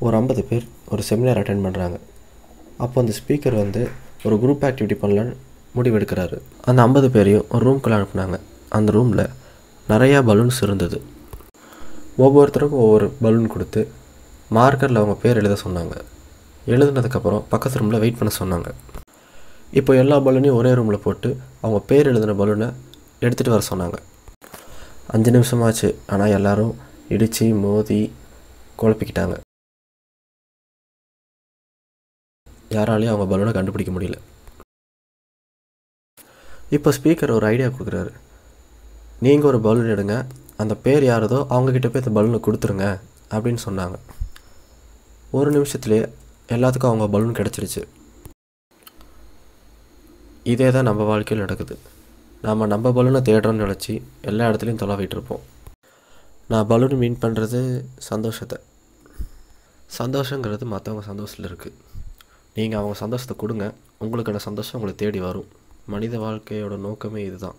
ஒரு ஐம்பது பேர் ஒரு செமினார் அட்டென்ட் பண்ணுறாங்க அப்போ அந்த ஸ்பீக்கர் வந்து ஒரு குரூப் ஆக்டிவிட்டி பண்ணலான்னு முடிவெடுக்கிறாரு. அந்த ஐம்பது பேரையும் ஒரு ரூம்குள்ளே அனுப்புனாங்க. அந்த ரூமில் நிறையா பலூன்ஸ் இருந்தது. ஒவ்வொருத்தருக்கும் ஒவ்வொரு பலூன் கொடுத்து மார்க்கரில் அவங்க பேர் எழுத சொன்னாங்க. எழுதுனதுக்கப்புறம் பக்கத்து ரூமில் வெயிட் பண்ண சொன்னாங்க. இப்போ எல்லா பலூனையும் ஒரே ரூமில் போட்டு அவங்க பேர் எழுதின பலூனை எடுத்துகிட்டு வர சொன்னாங்க. அஞ்சு நிமிஷமாச்சு. ஆனால் எல்லோரும் இடித்து மோதி குழப்பிக்கிட்டாங்க. யாராலையும் அவங்க பலூனை கண்டுபிடிக்க முடியல. இப்போ ஸ்பீக்கர் ஒரு ஐடியா கொடுக்குறாரு. நீங்கள் ஒரு பலூன் எடுங்க அந்த பேர் யாரதோ அவங்கக்கிட்ட போய் அந்த பலூனை கொடுத்துருங்க அப்படின்னு சொன்னாங்க. ஒரு நிமிஷத்துலேயே எல்லாத்துக்கும் அவங்க பலூன் கிடச்சிருச்சு. இதே தான் நம்ம வாழ்க்கையில் நடக்குது. நாம் நம்ம பலூனை தேடுறோம்னு நினச்சி எல்லா இடத்துலையும் தொலைவிட்டு இருப்போம். நான் பலூன் மீன் பண்ணுறது சந்தோஷத்தை. சந்தோஷங்கிறது மற்றவங்க சந்தோஷத்தில் இருக்குது நீங்கள் அவங்க சந்தோஷத்தை கொடுங்க. உங்களுக்கான சந்தோஷம் உங்களை தேடி வரும். மனித வாழ்க்கையோட நோக்கமே இதுதான்.